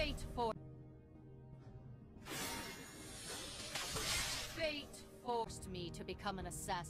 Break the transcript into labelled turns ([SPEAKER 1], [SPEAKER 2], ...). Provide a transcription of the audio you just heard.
[SPEAKER 1] Fate for Fate forced me to become an assassin.